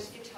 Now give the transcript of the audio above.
just, it